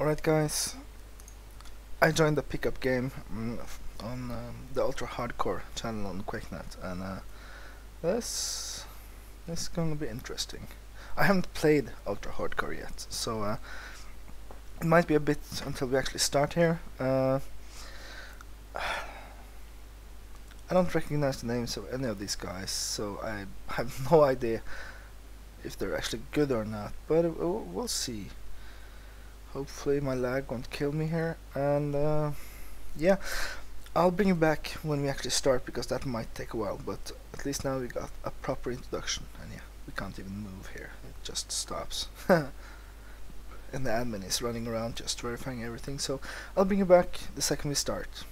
Alright guys, I joined the pickup game on um, the Ultra Hardcore channel on QuakeNet and uh, this, this is going to be interesting. I haven't played Ultra Hardcore yet, so uh, it might be a bit until we actually start here. Uh, I don't recognize the names of any of these guys, so I have no idea if they're actually good or not, but uh, we'll see. Hopefully my lag won't kill me here, and uh, yeah, I'll bring you back when we actually start because that might take a while, but at least now we got a proper introduction, and yeah, we can't even move here, it just stops. and the admin is running around just verifying everything, so I'll bring you back the second we start.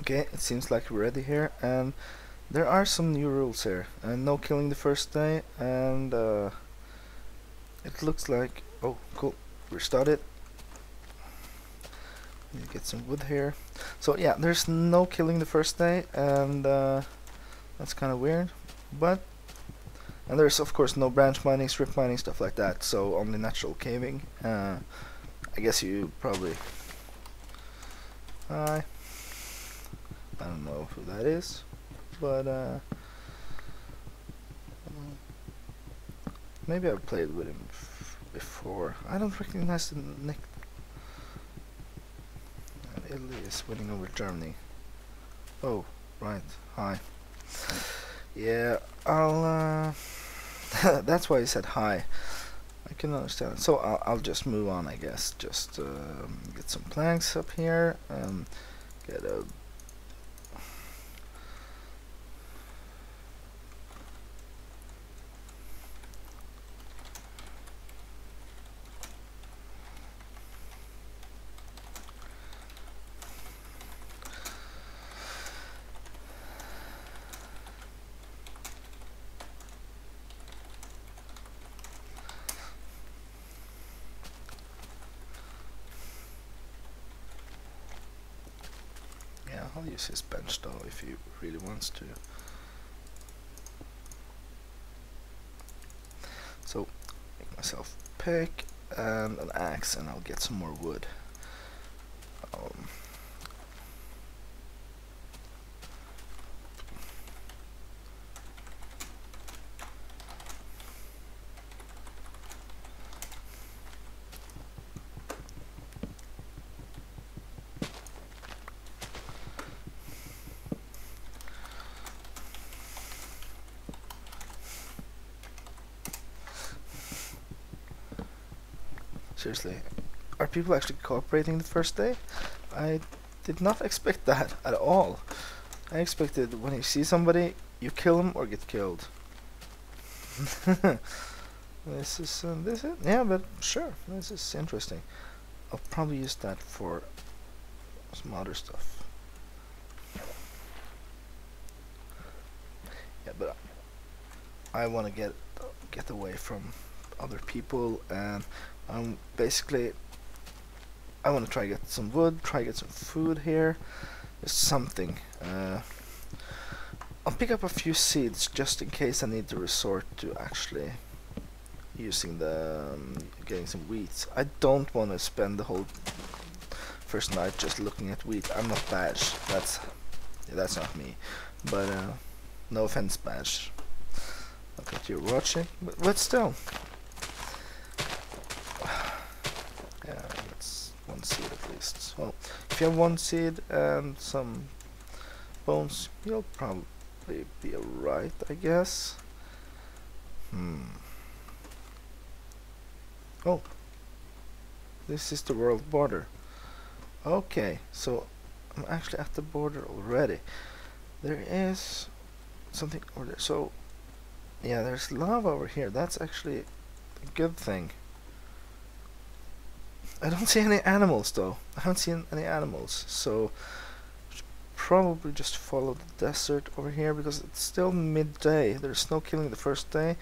Okay, it seems like we're ready here, and there are some new rules here, and no killing the first day, and uh, it looks like, oh cool, we're started. Get some wood here. So yeah, there's no killing the first day, and uh, that's kind of weird. But and there's of course no branch mining, strip mining, stuff like that. So only natural caving. Uh, I guess you probably. Hi. I don't know who that is, but uh, maybe I've played with him before. I don't recognize the nick. Italy is winning over Germany. Oh, right. Hi. Yeah, I'll. Uh, that's why he said hi. I can understand. So I'll, I'll just move on, I guess. Just um, get some planks up here. Um, get a I'll use his bench though if he really wants to. So, make myself pick and an axe and I'll get some more wood. Seriously, are people actually cooperating the first day? I did not expect that at all. I expected when you see somebody, you kill them or get killed. this is uh, this is yeah, but sure, this is interesting. I'll probably use that for some other stuff. Yeah, but I want to get get away from other people and um, basically I want to try get some wood, try get some food here, just something. Uh, I'll pick up a few seeds just in case I need to resort to actually using the um, getting some wheat. I don't want to spend the whole first night just looking at wheat. I'm not badge. That's yeah, that's not me. But uh, no offense, badge. Okay, you're watching, but, but still. Seed at least. Well, if you have one seed and some bones, you'll probably be alright, I guess. Hmm. Oh. This is the world border. Okay, so I'm actually at the border already. There is something over there. So, yeah, there's lava over here. That's actually a good thing. I don't see any animals though. I haven't seen any animals, so probably just follow the desert over here because it's still midday. There's no killing the first day.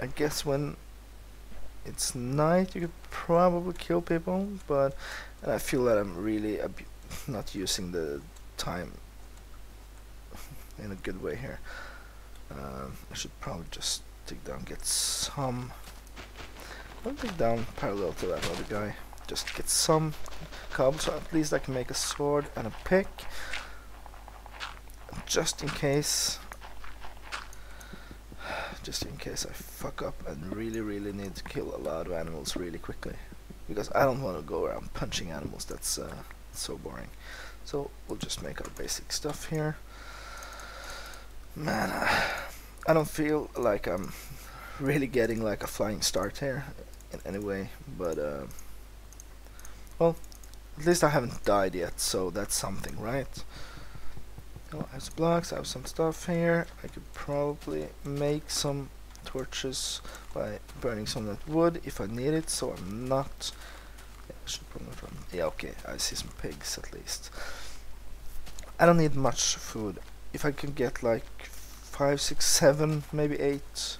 I guess when it's night you could probably kill people, but I feel that I'm really not using the time in a good way here. Uh, I should probably just dig down, get some I'll down parallel to that other guy. Just get some cobble so at least I can make a sword and a pick. Just in case. Just in case I fuck up and really really need to kill a lot of animals really quickly. Because I don't want to go around punching animals that's uh, so boring. So we'll just make our basic stuff here. Man I don't feel like I'm really getting like a flying start here in any way but uh, well at least I haven't died yet so that's something right Oh, I have blocks, I have some stuff here. I could probably make some torches by burning some of that wood if I need it, so I'm not... Yeah, I should probably run. Yeah, okay, I see some pigs at least. I don't need much food. If I can get like five, six, seven, maybe eight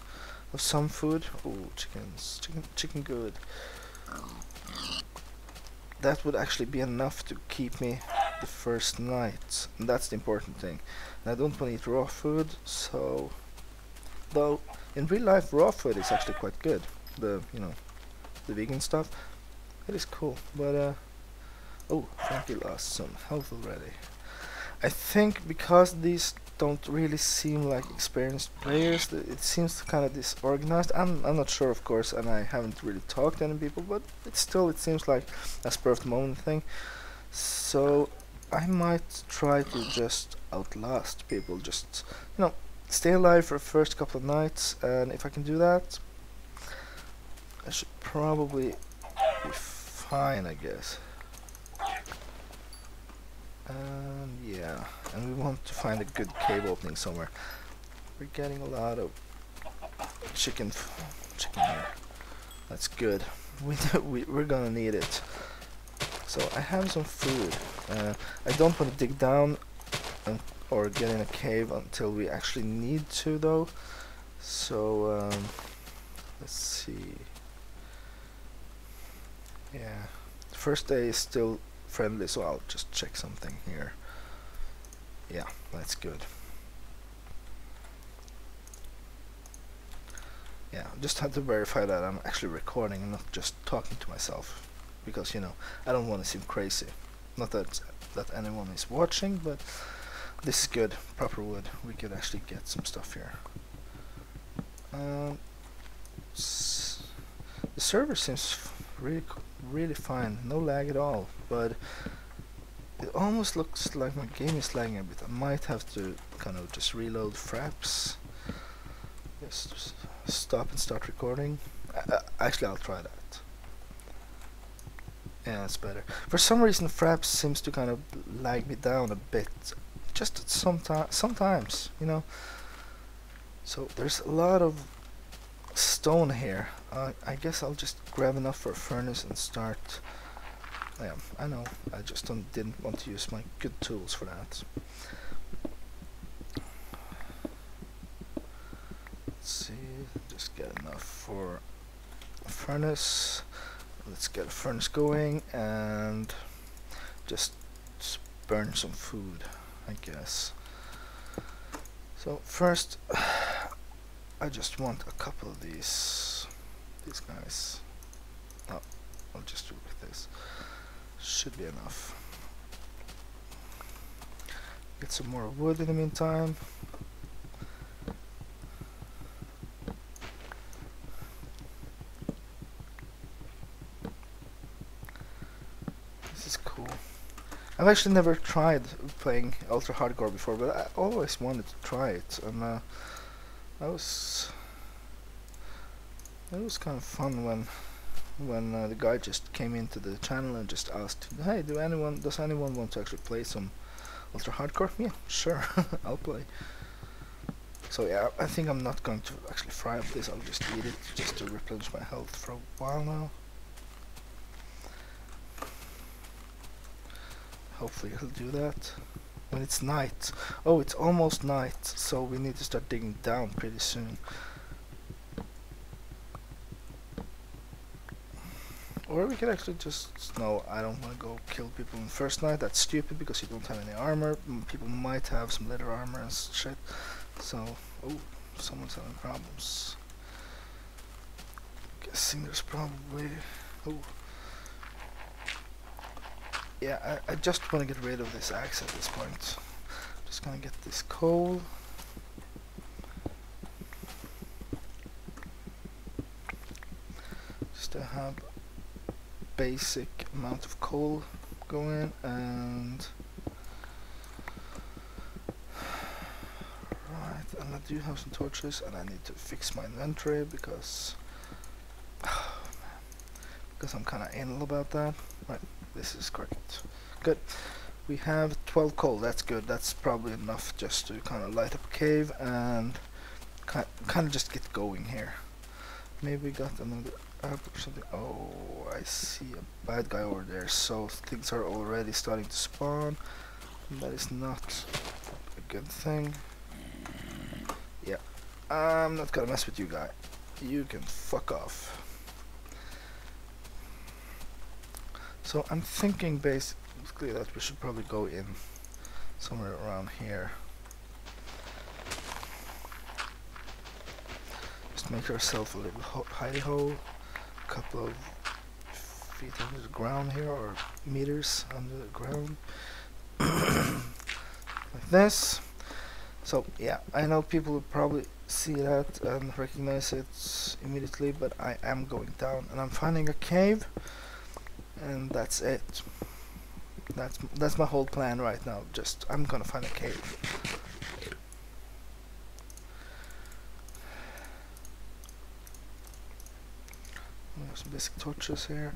of some food. Oh, chickens, chicken, chicken good. That would actually be enough to keep me the first night. And that's the important thing. And I don't want to eat raw food, so... Though, in real life, raw food is actually quite good. The, you know, the vegan stuff. It is cool, but, uh... Oh, Frankie lost some health already. I think because these don't really seem like experienced players, it seems kind of disorganized. I'm, I'm not sure, of course, and I haven't really talked to any people, but it still, it seems like a spur of the moment thing. So I might try to just outlast people, just, you know, stay alive for the first couple of nights, and if I can do that, I should probably be fine, I guess. And yeah, and we want to find a good cave opening somewhere. We're getting a lot of chicken, chicken here. That's good. We, we we're gonna need it. So I have some food. Uh, I don't want to dig down and, or get in a cave until we actually need to though. So um, let's see. Yeah, the first day is still friendly, so I'll just check something here. Yeah, that's good. Yeah, just had to verify that I'm actually recording and not just talking to myself because you know I don't want to seem crazy. Not that that anyone is watching, but this is good. Proper wood. We could actually get some stuff here. Um, the server seems really really fine. No lag at all, but it almost looks like my game is lagging a bit. I might have to kind of just reload fraps. Just stop and start recording. Uh, actually, I'll try that. Yeah, it's better. For some reason, Fraps seems to kind of lag me down a bit. Just sometimes, sometimes, you know. So there's a lot of stone here. Uh, I guess I'll just grab enough for a furnace and start. Yeah, I know. I just didn't want to use my good tools for that. Let's see. Just get enough for a furnace let's get a furnace going and just burn some food I guess so first I just want a couple of these these guys. Oh, I'll just do with this. Should be enough. Get some more wood in the meantime. This is cool. I've actually never tried playing Ultra Hardcore before, but I always wanted to try it, and uh, I was it was kind of fun when when uh, the guy just came into the channel and just asked, "Hey, do anyone does anyone want to actually play some Ultra Hardcore?" Yeah, sure, I'll play. So yeah, I think I'm not going to actually fry up this. I'll just eat it just to replenish my health for a while now. Hopefully he'll do that. When it's night. Oh, it's almost night, so we need to start digging down pretty soon. Or we could actually just... No, I don't want to go kill people in first night. That's stupid because you don't have any armor. People might have some leather armor and shit. So, oh, someone's having problems. Guess guessing there's probably... Oh. Yeah, I, I just want to get rid of this axe at this point. Just gonna get this coal. Just to have basic amount of coal going and right and I do have some torches and I need to fix my inventory because oh, because I'm kinda anal about that right this is correct good. We have 12 coal. That's good. That's probably enough just to kind of light up a cave and kind of just get going here. Maybe we got another up or something. Oh I see a bad guy over there. So things are already starting to spawn. That is not a good thing. Yeah. I'm not gonna mess with you guy. You can fuck off. So I'm thinking basically that we should probably go in somewhere around here. Just make ourselves a little hidey hole a couple of feet under the ground here or meters under the ground. Like this. So yeah I know people will probably see that and recognize it immediately but I am going down and I'm finding a cave and that's it that's that's my whole plan right now just I'm gonna find a cave some basic torches here.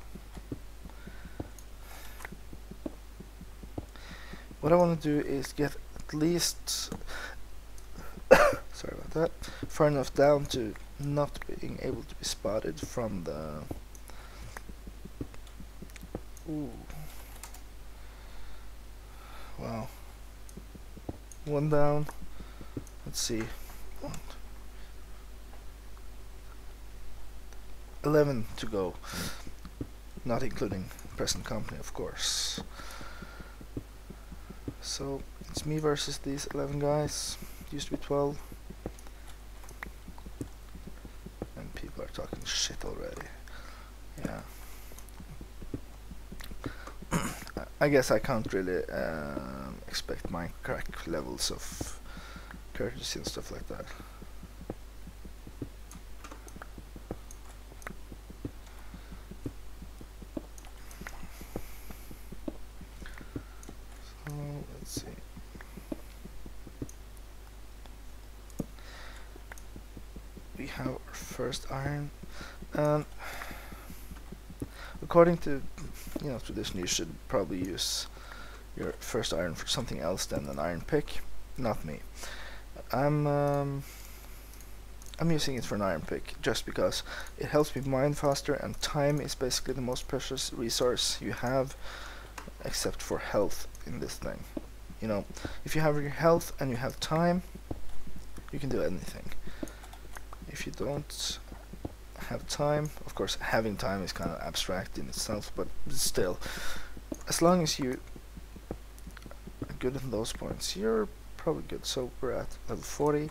What I want to do is get at least sorry about that far enough down to not being able to be spotted from the Ooh. One down. Let's see. 11 to go. Not including present company of course. So it's me versus these 11 guys. Used to be 12 and people are talking shit already. Yeah. I guess I can't really um, expect my crack levels of courtesy and stuff like that we have our first iron. and according to you know tradition, you should probably use your first iron for something else than an iron pick. Not me. I'm um, I'm using it for an iron pick just because it helps me mine faster and time is basically the most precious resource you have except for health in this thing. You know, if you have your health and you have time, you can do anything if you don't have time of course having time is kind of abstract in itself but still as long as you good in those points. You're probably good. So we're at level 40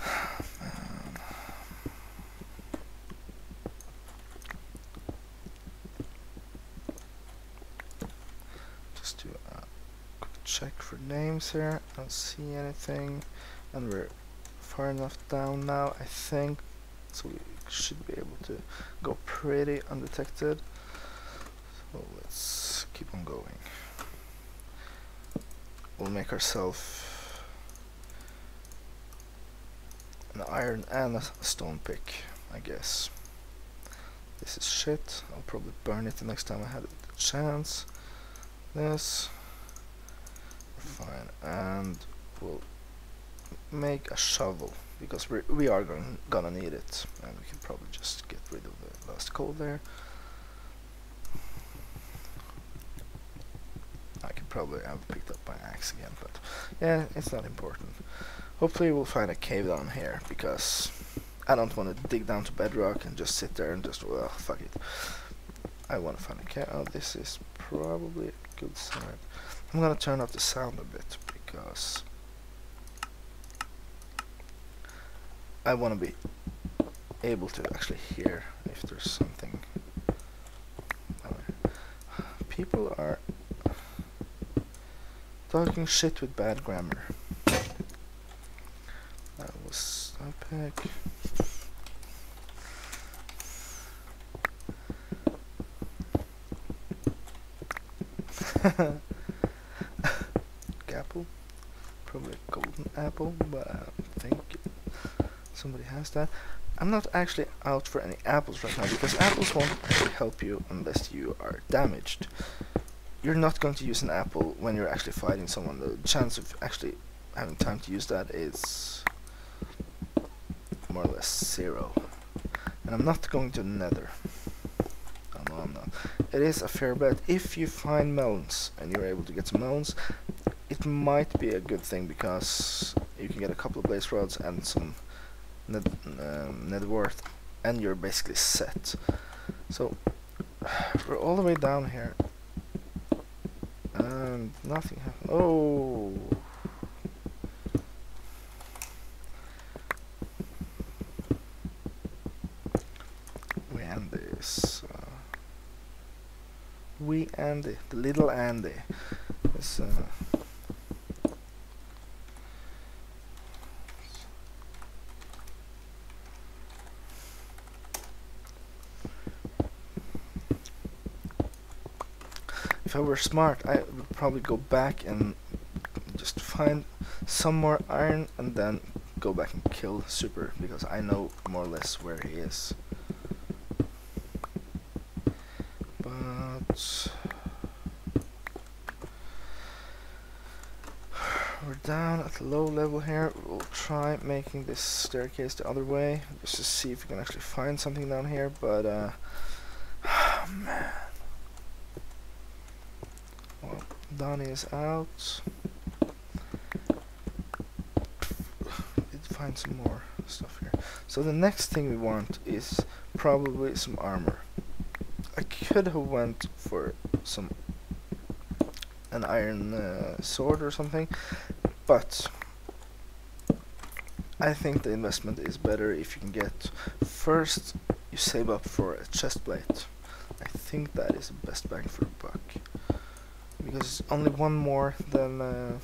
just do check for names here. I don't see anything. And we're far enough down now, I think, so we should be able to go pretty undetected. So let's keep on going. We'll make ourselves an iron and a stone pick, I guess. This is shit. I'll probably burn it the next time I have a chance. This. Fine. And we'll make a shovel because we're, we are going, gonna need it and we can probably just get rid of the last coal there I can probably I've picked up my axe again but yeah it's not important. Hopefully we'll find a cave down here because I don't want to dig down to bedrock and just sit there and just well fuck it. I want to find a cave. Oh this is probably a good sign. I'm gonna turn up the sound a bit because I want to be able to actually hear if there's something. People are talking shit with bad grammar. That was epic. apple, probably a golden apple, but um, I don't think somebody has that. I'm not actually out for any apples right now because apples won't help you unless you are damaged. You're not going to use an apple when you're actually fighting someone. The chance of actually having time to use that is more or less zero. And I'm not going to nether. Oh, no, I'm not. It is a fair bet. If you find melons and you're able to get some melons, it might be a good thing because you can get a couple of blaze rods and some net, um, nether wart and you're basically set. So we're all the way down here and nothing happened. Oh! We end this. Uh, we Andy, the little Andy. Uh, if I were smart, I probably go back and just find some more iron and then go back and kill Super because I know more or less where he is. But we're down at the low level here. We'll try making this staircase the other way just to see if we can actually find something down here. But uh, oh man. Donnie is out. Did find some more stuff here. So the next thing we want is probably some armor. I could have went for some an iron uh, sword or something, but I think the investment is better if you can get first you save up for a chest plate. I think that is the best bang for a buck because only one more then uh,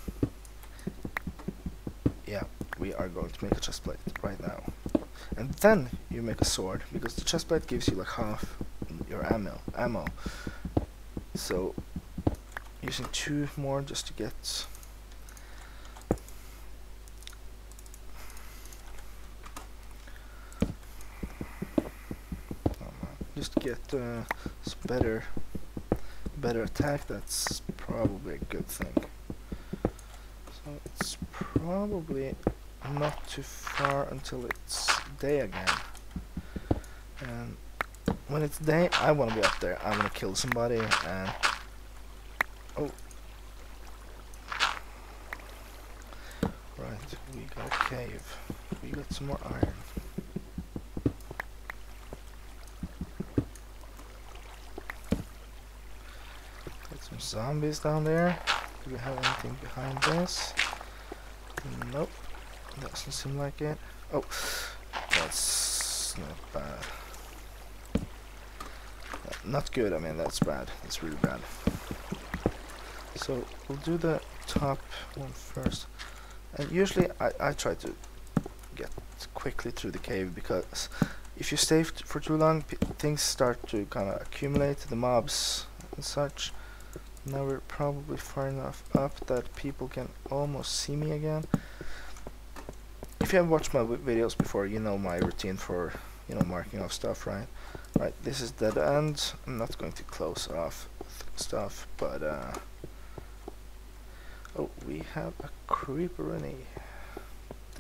yeah we are going to make a chest plate right now. And then you make a sword because the chest plate gives you like half your ammo ammo. So using two more just to get just get uh, better better attack that's probably a good thing. So it's probably not too far until it's day again. And when it's day, I want to be up there. I want to kill somebody and... Oh. Right, we got a cave. We got some more iron. Zombies down there. Do we have anything behind this? Nope. Doesn't seem like it. Oh, that's not bad. Not good, I mean, that's bad. That's really bad. So, we'll do the top one first. And usually I, I try to get quickly through the cave because if you stay for too long, things start to kind of accumulate, the mobs and such. Now we're probably far enough up that people can almost see me again. If you have watched my videos before, you know my routine for, you know, marking off stuff, right? Right, this is dead end. I'm not going to close off stuff, but uh Oh, we have a creeper in here.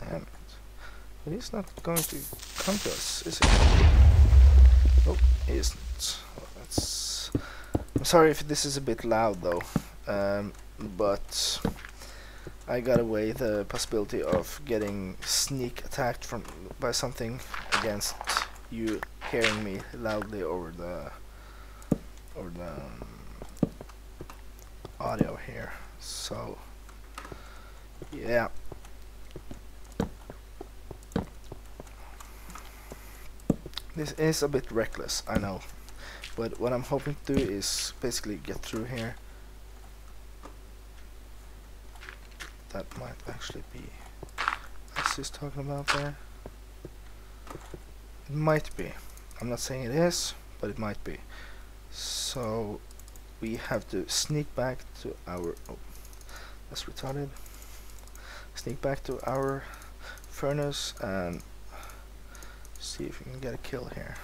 Damn it. But he's not going to come to us, is he? Oh, he isn't. Well, that's I'm sorry if this is a bit loud though, um, but I got away the possibility of getting sneak attacked from by something against you hearing me loudly over the over the um, audio here. So yeah. This is a bit reckless, I know. But what I'm hoping to do is basically get through here. That might actually be as he's talking about there. It might be. I'm not saying it is, but it might be. So we have to sneak back to our oh that's retarded. Sneak back to our furnace and see if we can get a kill here.